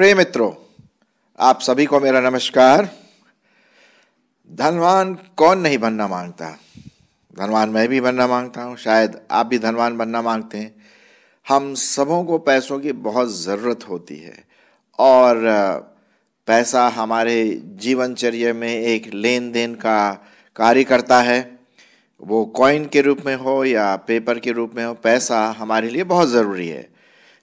प्रिय मित्रों आप सभी को मेरा नमस्कार। धनवान कौन नहीं बनना माँगता? धनवान मैं भी बनना माँगता हूँ, शायद आप भी धनवान बनना मांगते हैं। हम सबों को पैसों की बहुत ज़रूरत होती है और पैसा हमारे जीवनचर्या में एक लेन देन का कार्य करता है। वो कॉइन के रूप में हो या पेपर के रूप में हो, पैसा हमारे लिए बहुत ज़रूरी है।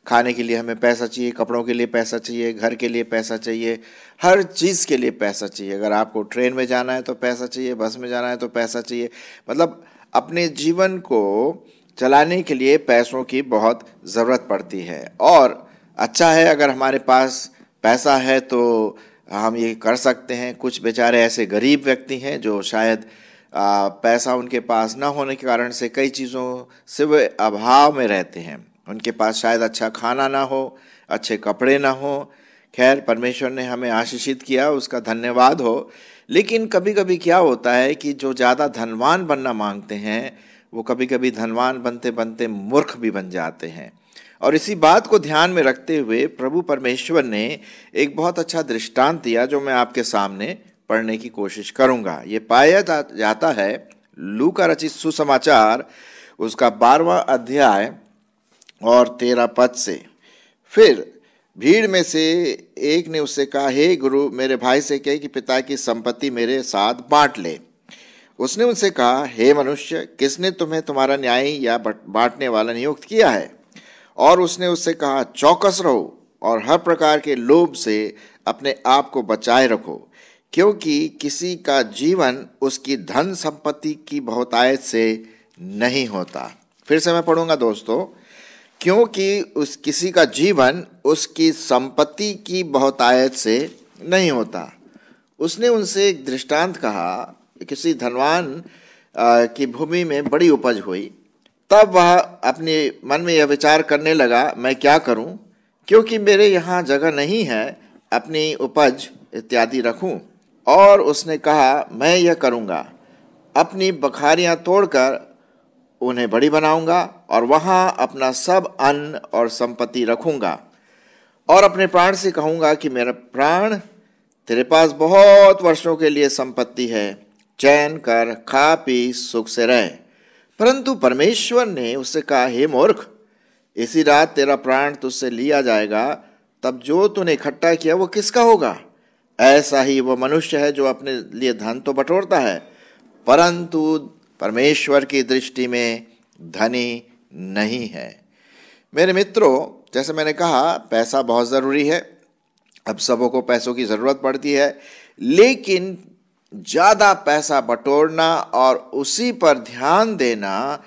खाने के लिए हमें पैसा चाहिए, कपड़ों के लिए पैसा चाहिए, घर के लिए पैसा चाहिए, हर चीज़ के लिए पैसा चाहिए। अगर आपको ट्रेन में जाना है तो पैसा चाहिए, बस में जाना है तो पैसा चाहिए। मतलब अपने जीवन को चलाने के लिए पैसों की बहुत ज़रूरत पड़ती है। और अच्छा है अगर हमारे पास पैसा है तो हम ये कर सकते हैं। कुछ बेचारे ऐसे गरीब व्यक्ति हैं जो शायद पैसा उनके पास ना होने के कारण से कई चीज़ों से वे अभाव में रहते हैं। उनके पास शायद अच्छा खाना ना हो, अच्छे कपड़े ना हो। खैर, परमेश्वर ने हमें आशीषित किया, उसका धन्यवाद हो। लेकिन कभी कभी क्या होता है कि जो ज़्यादा धनवान बनना मांगते हैं, वो कभी कभी धनवान बनते बनते मूर्ख भी बन जाते हैं। और इसी बात को ध्यान में रखते हुए प्रभु परमेश्वर ने एक बहुत अच्छा दृष्टांत दिया, जो मैं आपके सामने पढ़ने की कोशिश करूँगा। ये पाया जाता है लू का रचित सुसमाचार, उसका बारवा अध्याय और तेरह पद से। फिर भीड़ में से एक ने उससे कहा, हे गुरु, मेरे भाई से कहे कि पिता की संपत्ति मेरे साथ बांट ले। उसने उनसे कहा, हे मनुष्य, किसने तुम्हें तुम्हारा न्याय या बांटने वाला नियुक्त किया है? और उसने उससे कहा, चौकस रहो और हर प्रकार के लोभ से अपने आप को बचाए रखो, क्योंकि किसी का जीवन उसकी धन संपत्ति की बहुतायत से नहीं होता। फिर से मैं पढ़ूँगा दोस्तों क्योंकि उस किसी का जीवन उसकी संपत्ति की बहुतायत से नहीं होता। उसने उनसे एक दृष्टांत कहा, किसी धनवान की भूमि में बड़ी उपज हुई। तब वह अपने मन में यह विचार करने लगा, मैं क्या करूँ? क्योंकि मेरे यहाँ जगह नहीं है, अपनी उपज इत्यादि रखूँ। और उसने कहा, मैं यह करूँगा। अपनी बखारियाँ तोड़कर उन्हें बड़ी बनाऊँगा। और वहाँ अपना सब अन्न और संपत्ति रखूँगा। और अपने प्राण से कहूँगा कि मेरा प्राण तेरे पास बहुत वर्षों के लिए संपत्ति है। चैन कर, खा, पी, सुख से रहे। परंतु परमेश्वर ने उससे कहा, हे मूर्ख, इसी रात तेरा प्राण तुझसे लिया जाएगा, तब जो तूने इकट्ठा किया वो किसका होगा? ऐसा ही वो मनुष्य है जो अपने लिए धन तो बटोरता है, परंतु परमेश्वर की दृष्टि में धनी नहीं है। मेरे मित्रों, जैसे मैंने कहा, पैसा बहुत ज़रूरी है। अब सबों को पैसों की ज़रूरत पड़ती है। लेकिन ज़्यादा पैसा बटोरना और उसी पर ध्यान देना,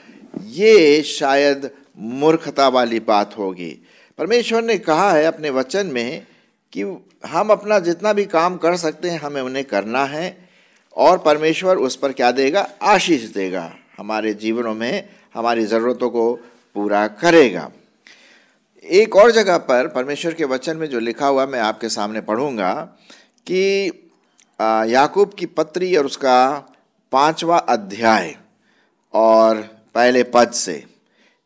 ये शायद मूर्खता वाली बात होगी। परमेश्वर ने कहा है अपने वचन में कि हम अपना जितना भी काम कर सकते हैं, हमें उन्हें करना है और परमेश्वर उस पर क्या देगा? आशीष देगा। हमारे जीवनों में हमारी ज़रूरतों को पूरा करेगा। एक और जगह पर परमेश्वर के वचन में जो लिखा हुआ मैं आपके सामने पढ़ूँगा कि याकूब की पत्री और उसका पांचवा अध्याय और पहले पद से,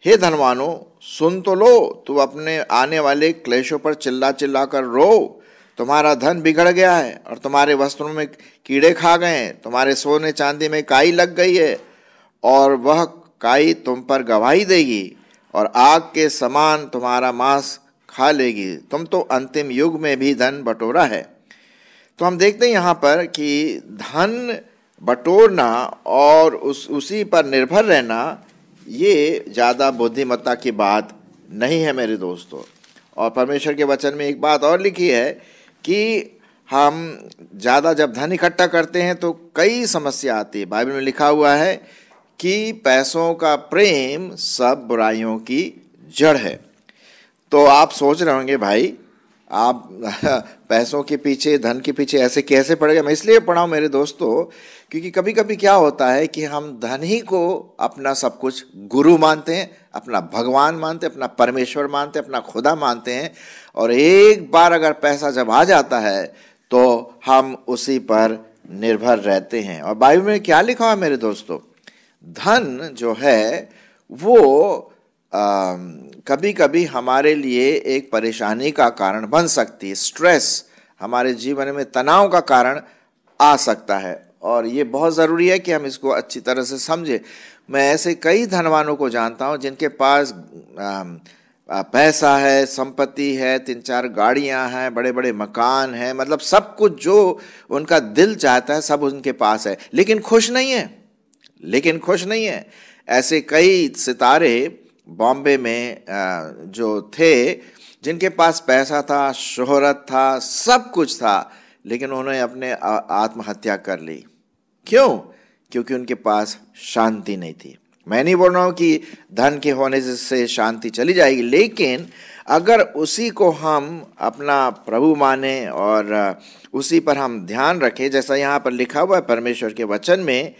हे धनवानो, सुन तो लो, तू अपने आने वाले क्लेशों पर चिल्ला चिल्ला कर रो। तुम्हारा धन बिगड़ गया है और तुम्हारे वस्त्रों में कीड़े खा गए हैं। तुम्हारे सोने चांदी में काई लग गई है। और वह काई तुम पर गवाही देगी और आग के समान तुम्हारा मांस खा लेगी। तुम तो अंतिम युग में भी धन बटोरा है। तो हम देखते हैं यहाँ पर कि धन बटोरना और उस, उसी पर निर्भर रहना, ये ज़्यादा बुद्धिमत्ता की बात नहीं है मेरे दोस्तों। और परमेश्वर के वचन में एक बात और लिखी है कि हम ज़्यादा जब धन इकट्ठा करते हैं तो कई समस्या आती है। बाइबल में लिखा हुआ है कि पैसों का प्रेम सब बुराइयों की जड़ है। तो आप सोच रहे होंगे, भाई, आप पैसों के पीछे, धन के पीछे ऐसे कैसे पड़ेगा मैं इसलिए पढ़ाऊँ मेरे दोस्तों, क्योंकि कभी कभी क्या होता है कि हम धन ही को अपना सब कुछ गुरु मानते हैं, अपना भगवान मानते हैं, अपना परमेश्वर मानते हैं, अपना खुदा मानते हैं, और एक बार अगर पैसा जब आ जाता है तो हम उसी पर निर्भर रहते हैं। और बाइबल में क्या लिखा हुआ मेरे दोस्तों? धन जो है, वो कभी कभी हमारे लिए एक परेशानी का कारण बन सकती है। स्ट्रेस हमारे जीवन में तनाव का कारण आ सकता है। और ये बहुत ज़रूरी है कि हम इसको अच्छी तरह से समझें। मैं ऐसे कई धनवानों को जानता हूँ, जिनके पास पैसा है, संपत्ति है तीन चार गाड़ियाँ हैं बड़े बड़े मकान हैं मतलब सब कुछ जो उनका दिल चाहता है, सब उनके पास है। लेकिन खुश नहीं है। लेकिन खुश नहीं है। ऐसे कई सितारे बॉम्बे में जो थे, जिनके पास पैसा था, शोहरत था, सब कुछ था, लेकिन उन्होंने अपने आत्महत्या कर ली। क्यों? क्योंकि उनके पास शांति नहीं थी। मैं नहीं बोल रहा हूँ कि धन के होने से शांति चली जाएगी, लेकिन अगर उसी को हम अपना प्रभु माने और उसी पर हम ध्यान रखें, जैसा यहाँ पर लिखा हुआ है परमेश्वर के वचन में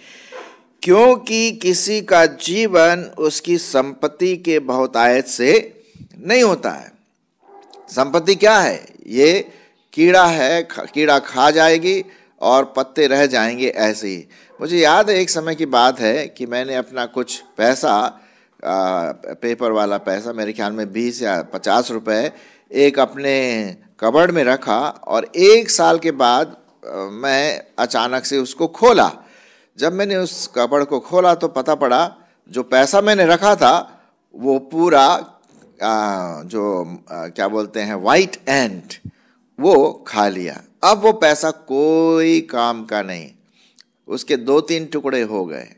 क्योंकि किसी का जीवन उसकी संपत्ति के बहुत आयत से नहीं होता है। संपत्ति क्या है? ये कीड़ा है कीड़ा खा जाएगी और पत्ते रह जाएँगे ऐसे ही। मुझे याद है एक समय की बात है कि मैंने अपना कुछ पैसा आ, पेपर वाला पैसा मेरे ख्याल में बीस या पचास रुपए एक अपने कबड़ में रखा और एक साल के बाद आ, मैं अचानक से उसको खोला। जब मैंने उस कपड़ को खोला तो पता पड़ा जो पैसा मैंने रखा था वो पूरा आ, जो आ, क्या बोलते हैं वाइट एंड वो खा लिया। अब वो पैसा कोई काम का नहीं। उसके दो तीन टुकड़े हो गए।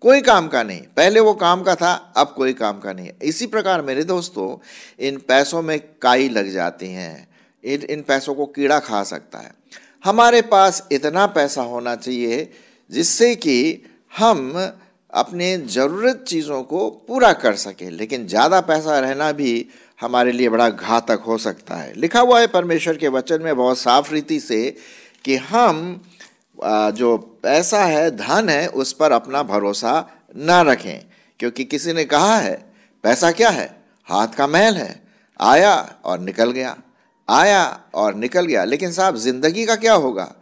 कोई काम का नहीं। पहले वो काम का था अब कोई काम का नहीं। इसी प्रकार मेरे दोस्तों इन पैसों में काई लग जाती हैं। इन इन पैसों को कीड़ा खा सकता है। हमारे पास इतना पैसा होना चाहिए जिससे कि हम अपने ज़रूरत चीज़ों को पूरा कर सकें। लेकिन ज़्यादा पैसा रहना भी हमारे लिए बड़ा घातक हो सकता है। लिखा हुआ है, परमेश्वर के वचन में बहुत साफ़ रीति से कि हम जो पैसा है, धन है, उस पर अपना भरोसा न रखें। क्योंकि किसी ने कहा है, पैसा क्या है? हाथ का महल है। आया और निकल गया। आया और निकल गया। लेकिन साहब, ज़िंदगी का क्या होगा?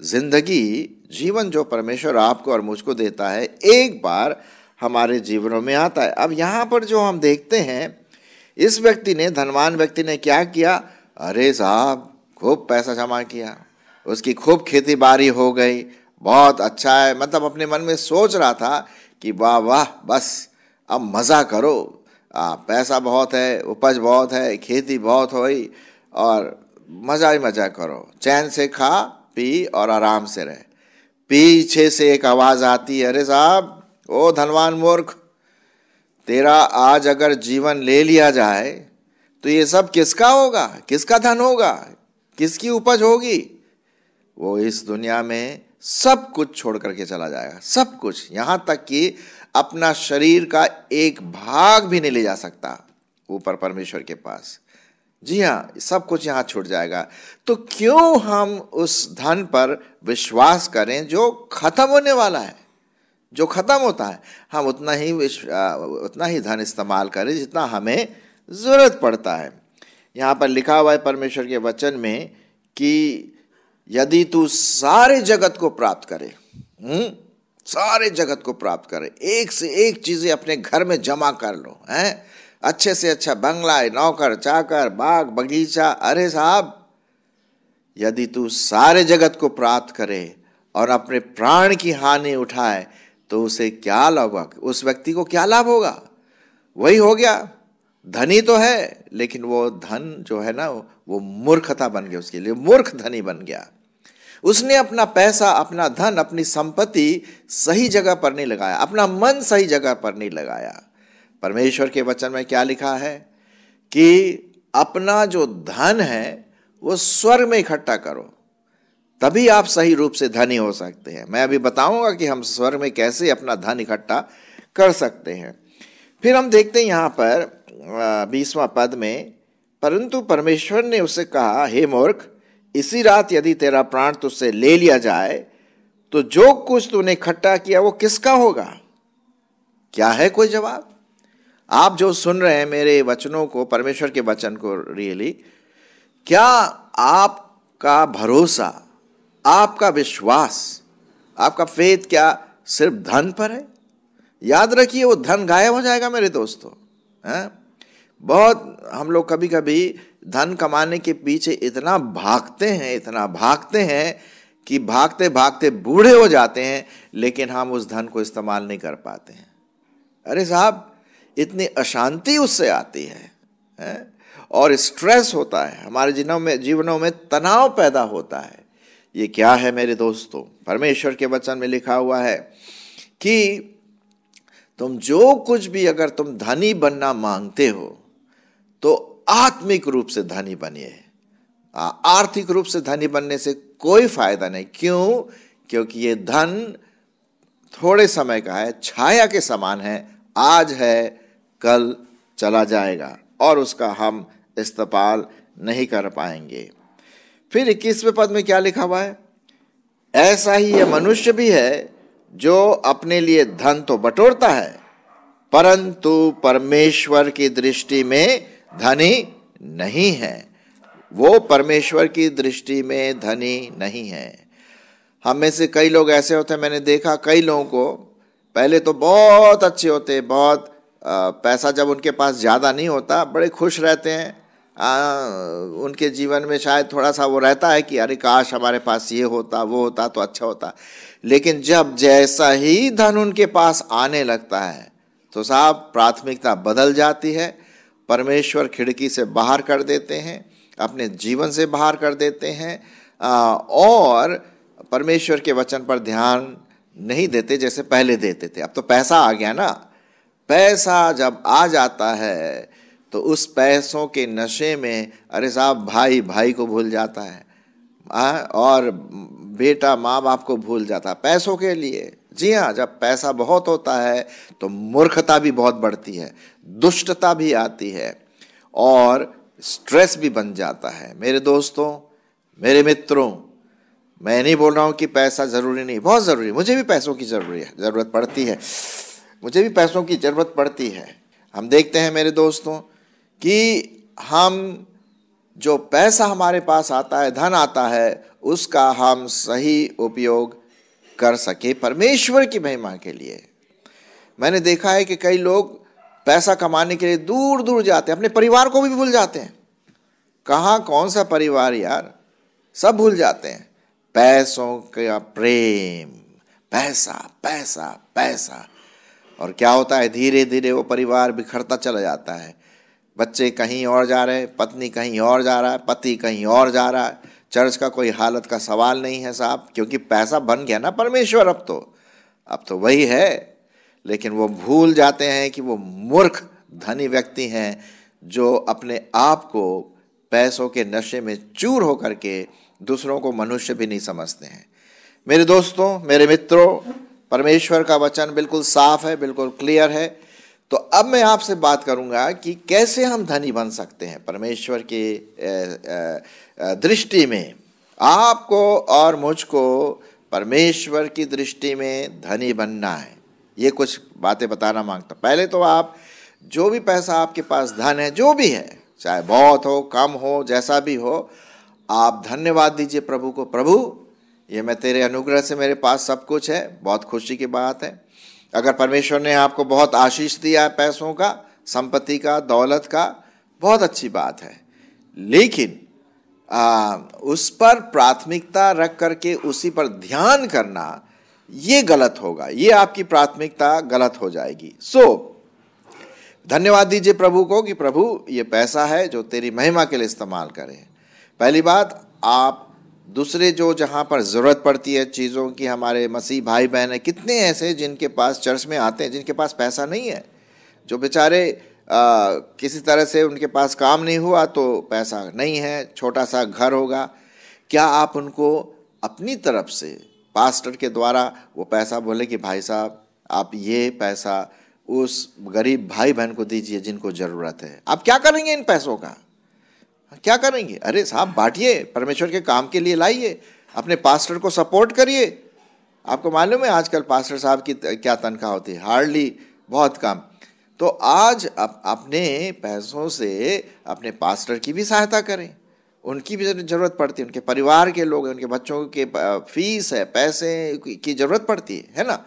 ज़िंदगी जीवन जो परमेश्वर आपको और मुझको देता है एक बार हमारे जीवनों में आता है। अब यहाँ पर जो हम देखते हैं इस व्यक्ति ने धनवान व्यक्ति ने क्या किया? अरे साहब खूब पैसा जमा किया। उसकी खूब खेती बाड़ी हो गई। बहुत अच्छा है। मतलब अपने मन में सोच रहा था कि वाह वाह बस अब मज़ा करो। आ, पैसा बहुत है उपज बहुत है खेती बहुत हुई और मज़ा ही मज़ा करो। चैन से खा पी और आराम से रहे। पीछे से एक आवाज़ आती है, अरे साहब, ओ धनवान मूर्ख, तेरा आज अगर जीवन ले लिया जाए तो ये सब किसका होगा? किसका धन होगा? किसकी उपज होगी? वो इस दुनिया में सब कुछ छोड़ करके चला जाएगा, सब कुछ। यहाँ तक कि अपना शरीर का एक भाग भी नहीं ले जा सकता ऊपर परमेश्वर के पास। जी हाँ सब कुछ यहाँ छूट जाएगा। तो क्यों हम उस धन पर विश्वास करें जो खत्म होने वाला है? जो खत्म होता है। हम उतना ही उतना ही धन इस्तेमाल करें जितना हमें ज़रूरत पड़ता है। यहाँ पर लिखा हुआ है परमेश्वर के वचन में कि यदि तू सारे जगत को प्राप्त करे हम्म सारे जगत को प्राप्त करे, एक से एक चीज़ें अपने घर में जमा कर लो, हैं? अच्छे से अच्छा बंगला, नौकर, चाकर, बाग, बगीचा, अरे साहब, यदि तू सारे जगत को प्राप्त करे और अपने प्राण की हानि उठाए तो उसे क्या लाभ होगा? उस व्यक्ति को क्या लाभ होगा? वही हो गया। धनी तो है, लेकिन वो धन जो है ना, वो मूर्खता बन गया उसके लिए, मूर्ख धनी बन गया। उसने अपना पैसा, अपना धन, अपनी संपत्ति सही जगह पर नहीं लगाया, अपना मन सही जगह पर नहीं लगाया। परमेश्वर के वचन में क्या लिखा है? कि अपना जो धन है, वो स्वर्ग में इकट्ठा करो। तभी आप सही रूप से धनी हो सकते हैं। मैं अभी बताऊँगा कि हम स्वर्ग में कैसे अपना धन इकट्ठा कर सकते हैं। फिर हम देखते हैं यहाँ पर बीसवा पद में, परंतु परमेश्वर ने उसे कहा, हे मूर्ख, इसी रात यदि तेरा प्राण तुझसे ले लिया जाए तो जो कुछ तूने इकट्ठा किया, वो किसका होगा? क्या है कोई जवाब? आप जो सुन रहे हैं मेरे वचनों को, परमेश्वर के वचन को रियली क्या आपका भरोसा, आपका विश्वास, आपका फेथ क्या सिर्फ़ धन पर है? याद रखिए, वो धन गायब हो जाएगा मेरे दोस्तों, हैं? बहुत हम लोग कभी कभी धन कमाने के पीछे इतना भागते हैं, इतना भागते हैं कि भागते भागते बूढ़े हो जाते हैं, लेकिन हम उस धन को इस्तेमाल नहीं कर पाते हैं। अरे साहब इतनी अशांति उससे आती है, है? और स्ट्रेस होता है। हमारे जीवनों में जीवनों में तनाव पैदा होता है। ये क्या है मेरे दोस्तों? परमेश्वर के वचन में लिखा हुआ है कि तुम जो कुछ भी अगर तुम धनी बनना मांगते हो तो आत्मिक रूप से धनी बनिए। आर्थिक रूप से धनी बनने से कोई फ़ायदा नहीं। क्यों? क्योंकि ये धन थोड़े समय का है छाया के समान है आज है कल चला जाएगा और उसका हम इस्तेमाल नहीं कर पाएँगे। फिर इक्कीसवें पद में क्या लिखा हुआ है? ऐसा ही यह मनुष्य भी है जो अपने लिए धन तो बटोरता है, परंतु परमेश्वर की दृष्टि में धनी नहीं है। वो परमेश्वर की दृष्टि में धनी नहीं है। हम में से कई लोग ऐसे होते हैं, मैंने देखा कई लोगों को, पहले तो बहुत अच्छे होते, बहुत पैसा जब उनके पास ज़्यादा नहीं होता बड़े खुश रहते हैं। आ, उनके जीवन में शायद थोड़ा सा वो रहता है कि अरे काश हमारे पास ये होता वो होता तो अच्छा होता। लेकिन जब जैसा ही धन उनके पास आने लगता है तो साहब प्राथमिकता बदल जाती है। परमेश्वर खिड़की से बाहर कर देते हैं अपने जीवन से बाहर कर देते हैं। आ, और परमेश्वर के वचन पर ध्यान नहीं देते जैसे पहले देते थे। अब तो पैसा आ गया ना। पैसा जब आ जाता है तो उस पैसों के नशे में अरे साहब भाई भाई को भूल जाता है। आ, और बेटा माँ बाप को भूल जाता है पैसों के लिए। जी हाँ जब पैसा बहुत होता है तो मूर्खता भी बहुत बढ़ती है दुष्टता भी आती है और स्ट्रेस भी बन जाता है। मेरे दोस्तों मेरे मित्रों मैं नहीं बोल रहा हूँ कि पैसा ज़रूरी नहीं बहुत ज़रूरी मुझे भी पैसों की ज़रूरी है ज़रूरत पड़ती है। मुझे भी पैसों की ज़रूरत पड़ती है। हम देखते हैं मेरे दोस्तों कि हम जो पैसा हमारे पास आता है, धन आता है, उसका हम सही उपयोग कर सके परमेश्वर की महिमा के लिए। मैंने देखा है कि कई लोग पैसा कमाने के लिए दूर दूर जाते हैं, अपने परिवार को भी भूल जाते हैं। कहाँ कौन सा परिवार यार? सब भूल जाते हैं। पैसों का प्रेम, पैसा पैसा पैसा। और क्या होता है धीरे धीरे वो परिवार बिखरता चला जाता है। बच्चे कहीं और जा रहे पत्नी कहीं और जा रहा है, पति कहीं और जा रहा है। चर्च का कोई हालत का सवाल नहीं है साहब, क्योंकि पैसा बन गया ना परमेश्वर अब तो। अब तो वही है, लेकिन वो भूल जाते हैं कि वो मूर्ख, धनी व्यक्ति हैं, जो अपने आप को पैसों के नशे में चूर होकर के दूसरों को मनुष्य भी नहीं समझते हैं। मेरे दोस्तों, मेरे मित्रों परमेश्वर का वचन बिल्कुल साफ़ है, बिल्कुल क्लियर है। तो अब मैं आपसे बात करूँगा कि कैसे हम धनी बन सकते हैं परमेश्वर के दृष्टि में। आपको और मुझको परमेश्वर की दृष्टि में धनी बनना है। ये कुछ बातें बताना माँगता पहले तो आप जो भी पैसा आपके पास धन है, जो भी है, चाहे बहुत हो, कम हो, जैसा भी हो, आप धन्यवाद दीजिए प्रभु को। प्रभु ये मैं तेरे अनुग्रह से मेरे पास सब कुछ है बहुत खुशी की बात है। अगर परमेश्वर ने आपको बहुत आशीष दिया है पैसों का संपत्ति का दौलत का बहुत अच्छी बात है। लेकिन आ, उस पर प्राथमिकता रख करके उसी पर ध्यान करना ये गलत होगा। ये आपकी प्राथमिकता गलत हो जाएगी। सो so, धन्यवाद दीजिए प्रभु को कि प्रभु ये पैसा है जो तेरी महिमा के लिए इस्तेमाल करें। पहली बात आप दूसरे जो जहाँ पर ज़रूरत पड़ती है चीज़ों की, हमारे मसीह भाई बहन है, कितने ऐसे जिनके पास चर्च में आते हैं, जिनके पास पैसा नहीं है, जो बेचारे किसी तरह से उनके पास काम नहीं हुआ तो पैसा नहीं है छोटा सा घर होगा। क्या आप उनको अपनी तरफ़ से, पास्टर के द्वारा वो पैसा बोले कि, भाई साहब, आप ये पैसा उस गरीब भाई बहन को दीजिए जिनको ज़रूरत है। आप क्या करेंगे इन पैसों का? क्या करेंगे? अरे साहब बांटिए परमेश्वर के काम के लिए लाइए अपने पास्टर को सपोर्ट करिए। आपको मालूम है आजकल पास्टर साहब की क्या तनख्वाह होती है? हार्डली बहुत कम। तो आज अप, अपने पैसों से अपने पास्टर की भी सहायता करें। उनकी भी ज़रूरत पड़ती है। उनके परिवार के लोग उनके बच्चों के फ़ीस है पैसे की ज़रूरत पड़ती है है ना?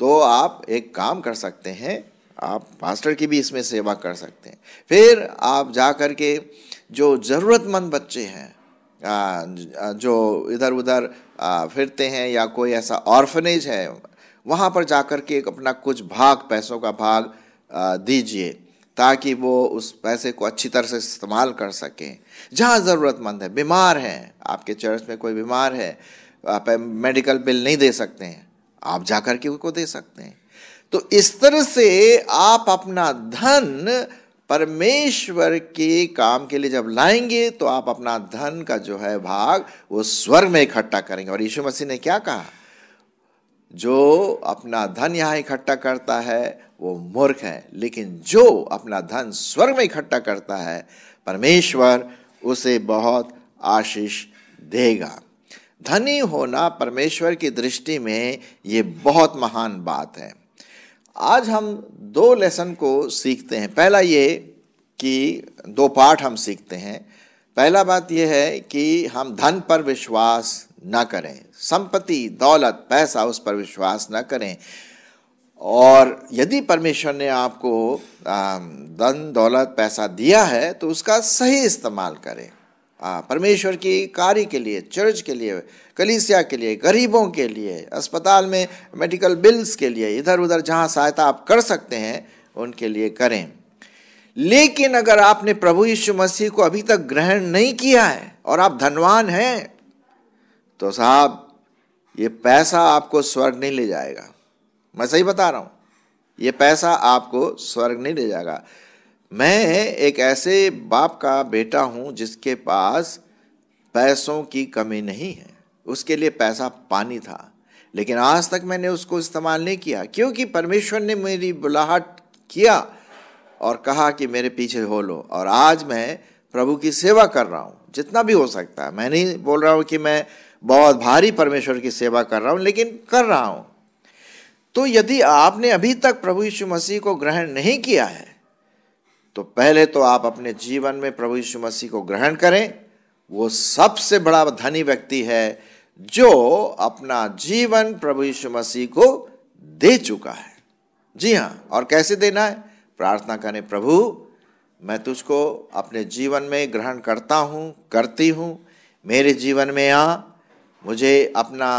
तो आप एक काम कर सकते हैं आप पास्टर की भी इसमें सेवा कर सकते हैं। फिर आप जा कर के जो ज़रूरतमंद बच्चे हैं जो इधर उधर फिरते हैं या कोई ऐसा ऑर्फनेज है, वहाँ पर जाकर के अपना कुछ भाग, पैसों का भाग दीजिए, ताकि वो उस पैसे को अच्छी तरह से इस्तेमाल कर सकें। जहाँ ज़रूरतमंद है, बीमार हैं, आपके चर्च में कोई बीमार है, आप मेडिकल बिल नहीं दे सकते हैं, आप जाकर के उनको दे सकते हैं। तो इस तरह से आप अपना धन परमेश्वर के काम के लिए जब लाएँगे तो आप अपना धन का जो है भाग, वो स्वर्ग में इकट्ठा करेंगे। और यीशु मसीह ने क्या कहा? जो अपना धन यहाँ इकट्ठा करता है, वो मूर्ख है। लेकिन जो अपना धन स्वर्ग में इकट्ठा करता है, परमेश्वर उसे बहुत आशीष देगा। धनी होना परमेश्वर की दृष्टि में ये बहुत महान बात है। आज हम दो लेसन को सीखते हैं। पहला ये कि दो पाठ हम सीखते हैं। पहला बात यह है कि हम धन पर विश्वास न करें। संपत्ति, दौलत, पैसा उस पर विश्वास न करें। और यदि परमेश्वर ने आपको धन, दौलत, पैसा दिया है तो उसका सही इस्तेमाल करें। परमेश्वर की कार्य के लिए चर्च के लिए, कलीसिया के लिए, गरीबों के लिए, अस्पताल में मेडिकल बिल्स के लिए इधर उधर जहाँ सहायता आप कर सकते हैं, उनके लिए करें। लेकिन अगर आपने प्रभु यीशु मसीह को अभी तक ग्रहण नहीं किया है और आप धनवान हैं तो साहब, ये पैसा आपको स्वर्ग नहीं ले जाएगा। मैं सही बता रहा हूँ, ये पैसा आपको स्वर्ग नहीं ले जाएगा। मैं एक ऐसे बाप का बेटा हूँ जिसके पास पैसों की कमी नहीं है। उसके लिए पैसा पानी था, लेकिन आज तक मैंने उसको इस्तेमाल नहीं किया, क्योंकि परमेश्वर ने मेरी बुलाहट किया और कहा कि मेरे पीछे हो लो। और आज मैं प्रभु की सेवा कर रहा हूँ, जितना भी हो सकता है। मैं नहीं बोल रहा हूँ कि मैं बहुत भारी परमेश्वर की सेवा कर रहा हूँ, लेकिन कर रहा हूँ। तो यदि आपने अभी तक प्रभु यीशु मसीह को ग्रहण नहीं किया है तो पहले तो आप अपने जीवन में प्रभु यीशु मसीह को ग्रहण करें। वो सबसे बड़ा धनी व्यक्ति है जो अपना जीवन प्रभु यीशु मसीह को दे चुका है। जी हाँ और कैसे देना है? प्रार्थना करें, प्रभु, मैं तुझको अपने जीवन में ग्रहण करता हूँ, करती हूँ। मेरे जीवन में आ, मुझे अपना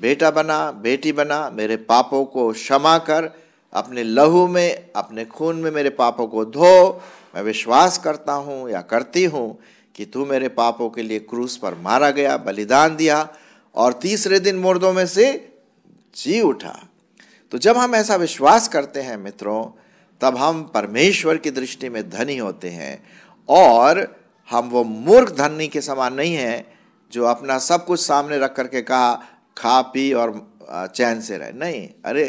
बेटा बना, बेटी बना, मेरे पापों को क्षमा कर अपने लहू में, अपने खून में मेरे पापों को धो। मैं विश्वास करता हूँ या करती हूँ कि तू मेरे पापों के लिए क्रूस पर मारा गया, बलिदान दिया और तीसरे दिन मुर्दों में से जी उठा। तो जब हम ऐसा विश्वास करते हैं मित्रों, तब हम परमेश्वर की दृष्टि में धनी होते हैं और हम वो मूर्ख धनी के समान नहीं हैं जो अपना सब कुछ सामने रख करके कहा, खा, पी और चैन से रहे। नहीं, अरे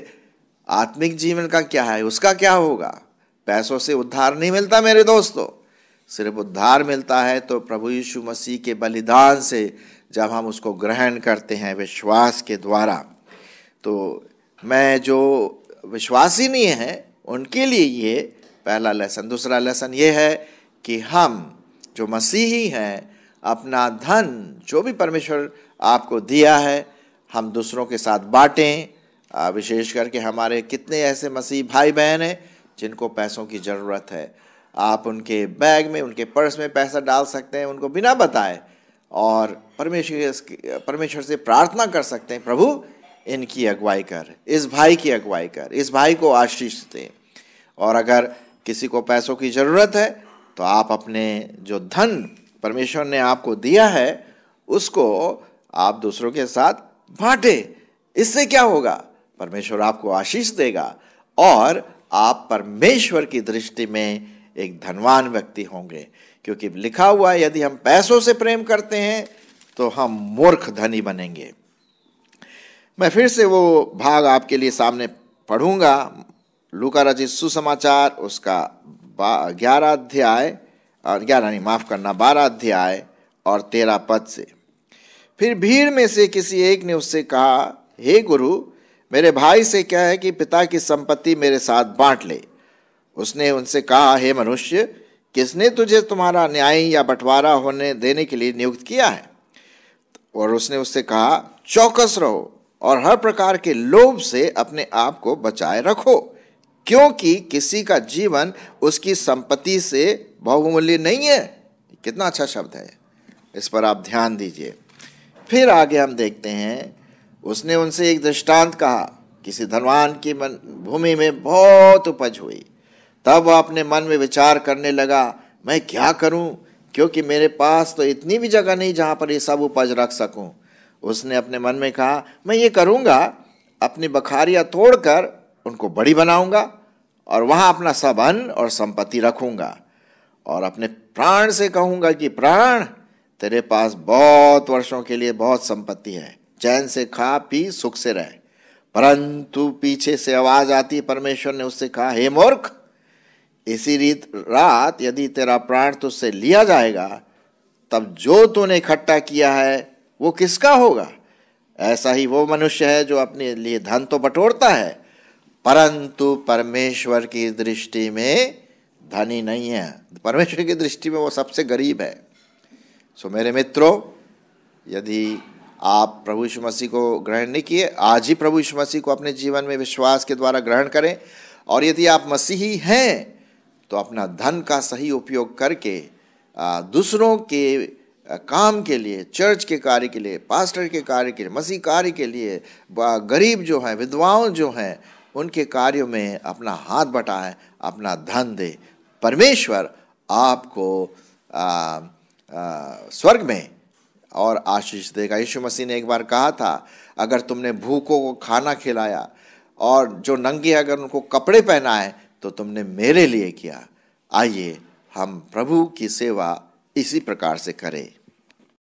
आत्मिक जीवन का क्या है? उसका क्या होगा? पैसों से उद्धार नहीं मिलता मेरे दोस्तों। सिर्फ़ उद्धार मिलता है तो प्रभु यीशु मसीह के बलिदान से जब हम उसको ग्रहण करते हैं विश्वास के द्वारा। तो मैं जो विश्वासी नहीं है, उनके लिए ये पहला लेसन दूसरा लेसन ये है कि हम जो मसीही हैं, अपना धन जो भी परमेश्वर आपको दिया है, हम दूसरों के साथ बांटें विशेष करके हमारे कितने ऐसे मसीह भाई बहन हैं, जिनको पैसों की ज़रूरत है। आप उनके बैग में, उनके पर्स में पैसा डाल सकते हैं, उनको बिना बताए। और परमेश्वर परमेश्वर से प्रार्थना कर सकते हैं, प्रभु, इनकी अगुवाई कर, इस भाई की अगुवाई कर, इस भाई को आशीष दे। और अगर किसी को पैसों की ज़रूरत है तो आप अपने जो धन परमेश्वर ने आपको दिया है, उसको आप दूसरों के साथ बांटे। इससे क्या होगा? परमेश्वर आपको आशीष देगा और आप परमेश्वर की दृष्टि में एक धनवान व्यक्ति होंगे। क्योंकि लिखा हुआ है, यदि हम पैसों से प्रेम करते हैं तो हम मूर्ख धनी बनेंगे। मैं फिर से वो भाग आपके लिए सामने पढ़ूँगा। लूका रचित सुसमाचार, उसका ग्यारह अध्याय, और ग्यारह नहीं, माफ़ करना, बारह अध्याय और तेरह पद से। फिर भीड़ में से किसी एक ने उससे कहा, हे गुरु मेरे भाई से क्या है कि पिता की संपत्ति मेरे साथ बांट ले। उसने उनसे कहा, हे मनुष्य, किसने तुझे तुम्हारा न्याय या बंटवारा होने देने के लिए नियुक्त किया है? और उसने उससे कहा, चौकस रहो और हर प्रकार के लोभ से अपने आप को बचाए रखो, क्योंकि किसी का जीवन उसकी संपत्ति से बहुमूल्य नहीं है। कितना अच्छा शब्द है। इस पर आप ध्यान दीजिए। फिर आगे हम देखते हैं उसने उनसे एक दृष्टांत कहा किसी धनवान की मन भूमि में बहुत उपज हुई। तब वह अपने मन में विचार करने लगा, मैं क्या करूँ? क्योंकि मेरे पास तो इतनी भी जगह नहीं जहाँ पर ये सब उपज रख सकूँ। उसने अपने मन में कहा, मैं ये करूँगा, अपनी बखारियाँ तोड़कर उनको बड़ी बनाऊँगा और वहाँ अपना सब अन्न और संपत्ति रखूँगा। और अपने प्राण से कहूँगा कि प्राण, तेरे पास बहुत वर्षों के लिए बहुत संपत्ति है। चैन से खा, पी, सुख से रहे। परंतु पीछे से आवाज़ आती, परमेश्वर ने उससे कहा, हे मूर्ख, इसी रीत रात यदि तेरा प्राण तुझसे लिया जाएगा, तब जो तूने इकट्ठा किया है, वो किसका होगा? ऐसा ही वो मनुष्य है जो अपने लिए धन तो बटोरता है, परंतु परमेश्वर की दृष्टि में धनी नहीं है। परमेश्वर की दृष्टि में वो सबसे गरीब है। सो मेरे मित्रों, यदि आप प्रभु यीशु मसीह को ग्रहण नहीं किए आज ही प्रभु यीशु मसीह को अपने जीवन में विश्वास के द्वारा ग्रहण करें। और यदि आप मसीही हैं तो अपना धन का सही उपयोग करके दूसरों के काम के लिए चर्च के कार्य के लिए पास्टर के कार्य के लिए मसीह कार्य के लिए गरीब जो हैं विधवाओं जो हैं उनके कार्यों में अपना हाथ बटाएँ अपना धन दे। परमेश्वर आपको आ, आ, स्वर्ग में और आशीष देगा। यीशु मसीह ने एक बार कहा था, अगर तुमने भूखों को खाना खिलाया और जो नंगे अगर उनको कपड़े पहनाए तो तुमने मेरे लिए किया। आइए, हम प्रभु की सेवा इसी प्रकार से करें।